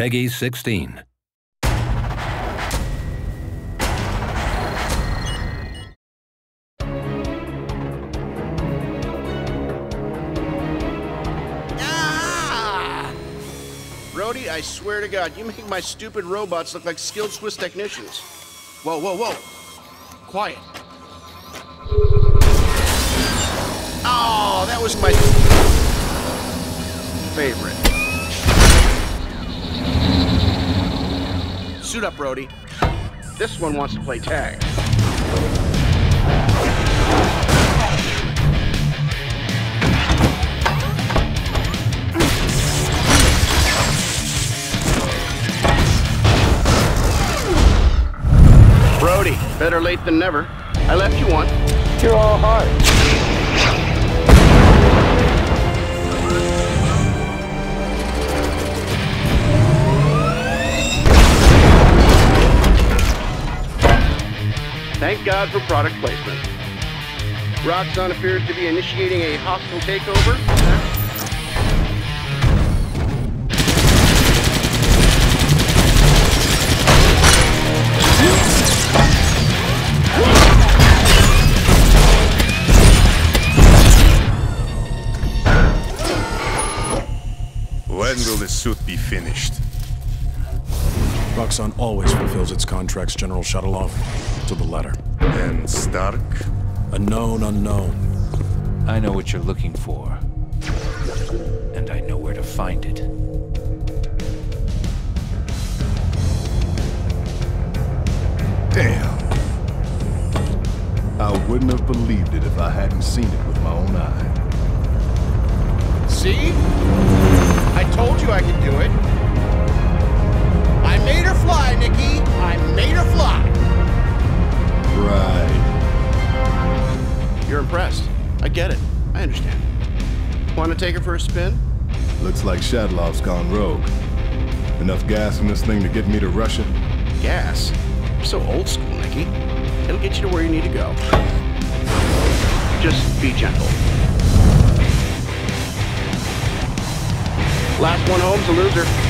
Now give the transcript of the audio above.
Peggy 16. Ah! Rhodey, I swear to God, you make my stupid robots look like skilled Swiss technicians. Whoa, whoa, whoa. Quiet. Oh, that was my favorite. Suit up, Rhodey. This one wants to play tag. Rhodey, better late than never. I left you one. You're all heart. Thank God for product placement. Roxxon appears to be initiating a hostile takeover. When will the suit be finished? Roxxon always fulfills its contracts, General Shuttleoff, to the letter. And Stark? A known unknown. I know what you're looking for. And I know where to find it. Damn. I wouldn't have believed it if I hadn't seen it with my own eye. See? I told you I could do impressed. I get it. I understand. Want to take her for a spin? Looks like Shadlov's gone rogue. Enough gas in this thing to get me to Russia? Gas? You're so old school, Nikki. It'll get you to where you need to go. Just be gentle. Last one home's a loser.